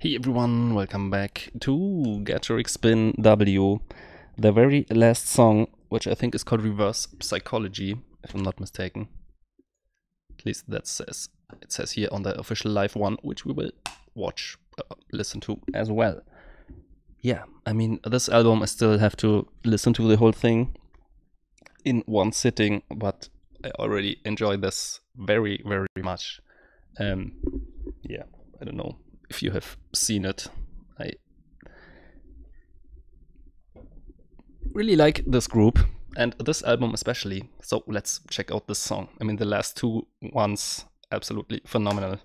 Hey everyone, welcome back to Your Spin W, the very last song, which I think is called Reverse Psychology, if I'm not mistaken. At least that says it says here on the official live one, which we will watch, uh, listen to as well. Yeah, I mean this album I still have to listen to the whole thing in one sitting, but I already enjoy this very very much. Um, yeah, I don't know if you have seen it. I really like this group and this album especially. So let's check out this song. I mean, the last two ones absolutely phenomenal.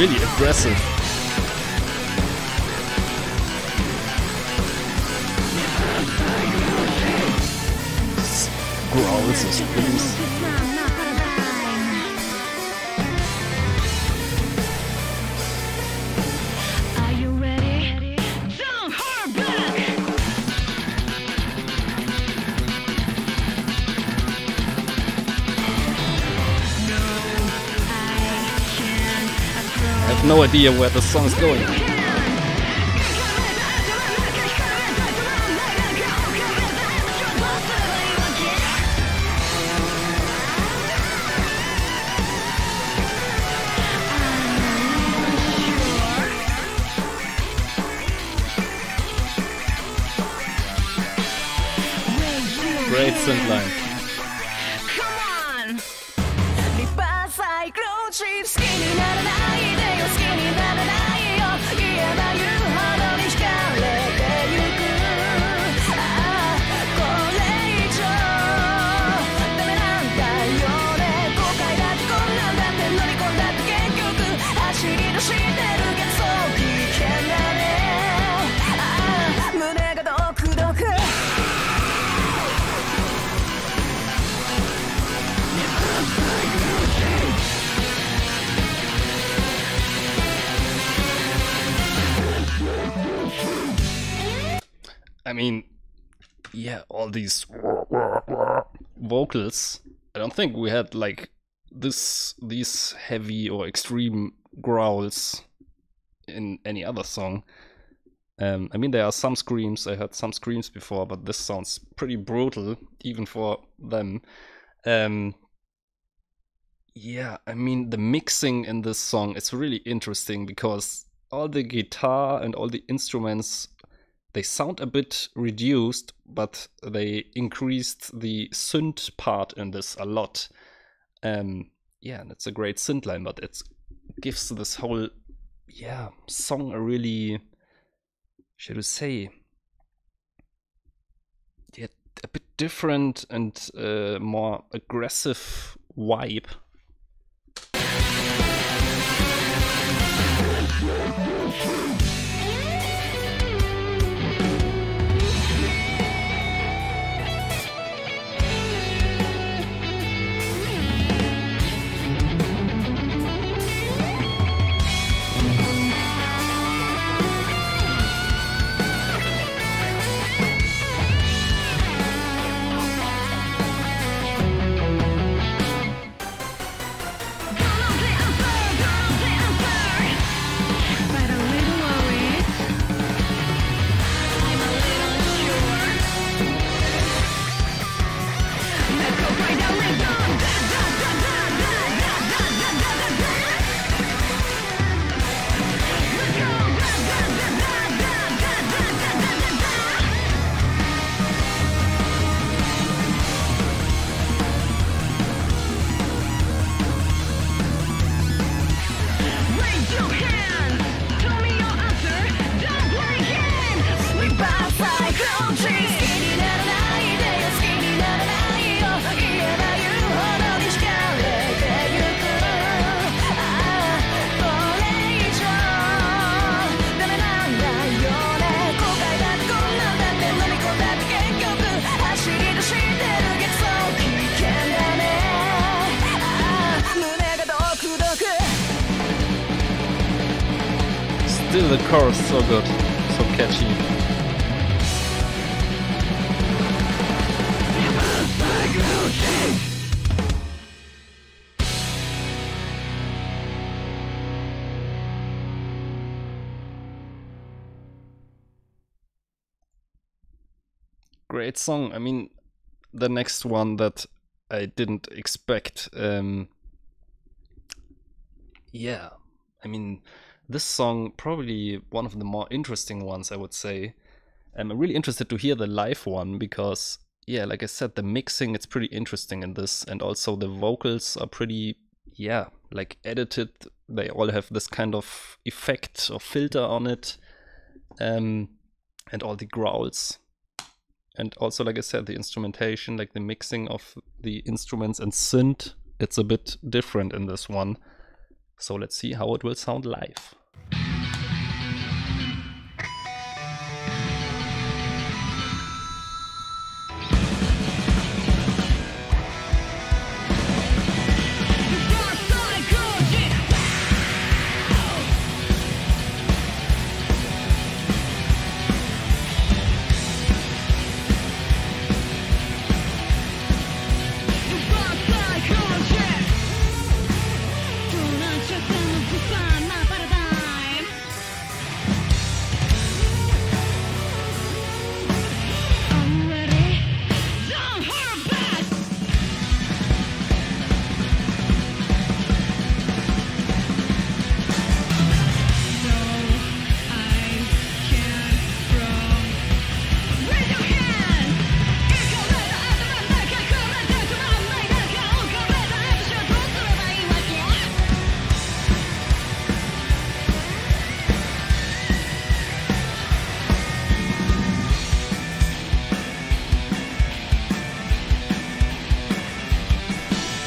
Really aggressive. Growls and screams. Have no idea where the song is going. Great synth line. I mean, yeah, all these vocals. I don't think we had like this these heavy or extreme growls in any other song. Um, I mean, there are some screams. I heard some screams before, but this sounds pretty brutal, even for them. Um, yeah, I mean, the mixing in this song is really interesting because all the guitar and all the instruments they sound a bit reduced, but they increased the synth part in this a lot. Um, yeah, and it's a great synth line, but it gives this whole yeah song a really should we say yeah a bit different and uh, more aggressive vibe. Still the chorus so good, so catchy. Great song. I mean, the next one that I didn't expect. Um, yeah, I mean, this song probably one of the more interesting ones, I would say. I'm really interested to hear the live one because, yeah, like I said, the mixing it's pretty interesting in this, and also the vocals are pretty, yeah, like edited. They all have this kind of effect or filter on it, um, and all the growls. And also like i said the instrumentation like the mixing of the instruments and synth it's a bit different in this one. So let's see how it will sound live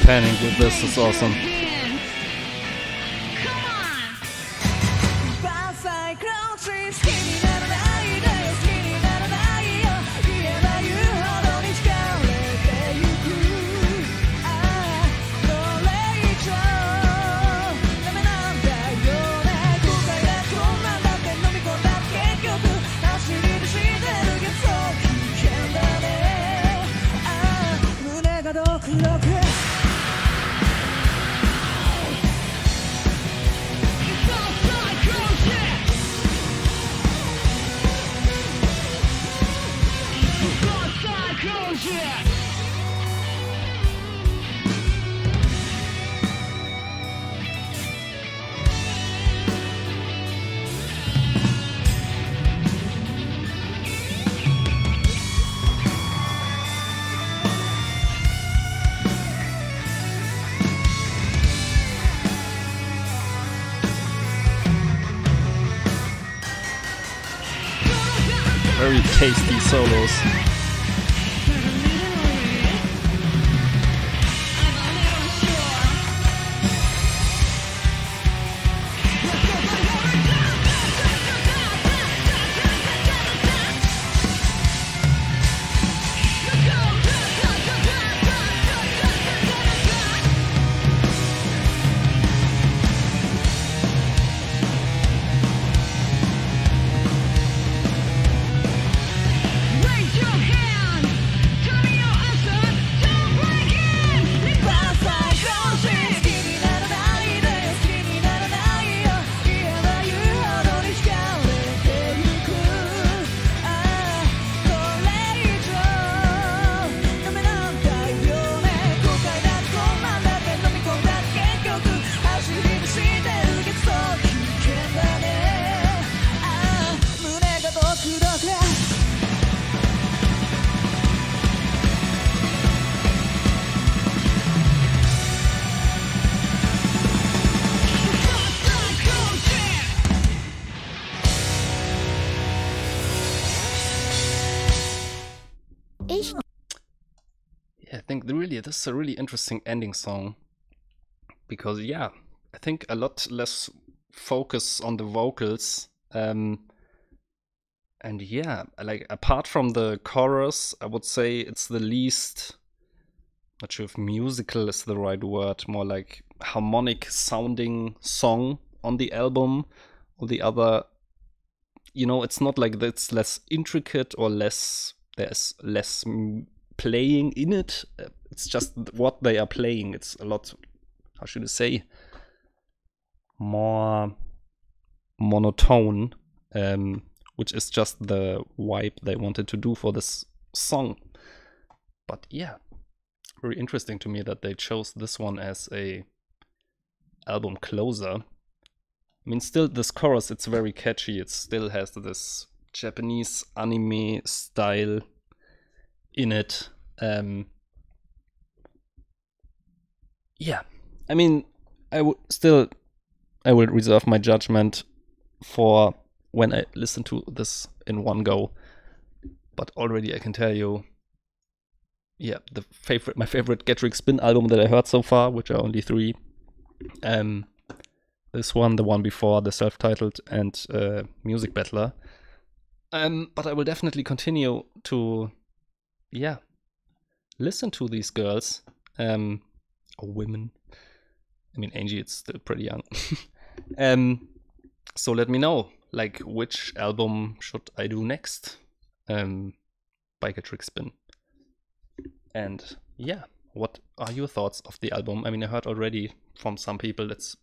Panic with this is awesome. Very tasty solos. Think really this is a really interesting ending song because yeah, I think a lot less focus on the vocals. Um, and yeah, like apart from the chorus, I would say it's the least. Not sure if musical is the right word. More like harmonic sounding song on the album. All the other you know, it's not like it's less intricate or less there's less playing in it. Uh, it's just what they are playing. It's a lot. How should I say? More monotone, um, which is just the vibe they wanted to do for this song. But yeah, very interesting to me that they chose this one as a album closer. I mean, still this chorus, it's very catchy. It still has this Japanese anime style in it. Um, yeah, I mean, I would still, I will reserve my judgment for when I listen to this in one go. But already I can tell you, yeah, the favorite, my favorite Gacharic Spin album that I heard so far, which are only three. Um, this one, the one before, the self-titled, and uh, Music Battler. Um, but I will definitely continue to, yeah, listen to these girls, um, or women. I mean, Angie, it's still pretty young. um, so let me know, like, which album should I do next? Um, Gacharic Spin. And yeah, what are your thoughts of the album? I mean, I heard already from some people it's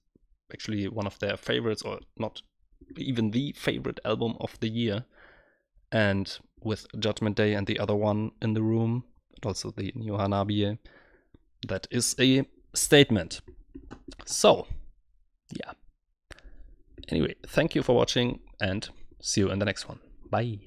actually one of their favorites, or not even the favorite album of the year. And with Judgment Day and the other one in the room, and also the new Hanabi, that is a statement. So, yeah. Anyway, thank you for watching and see you in the next one. Bye.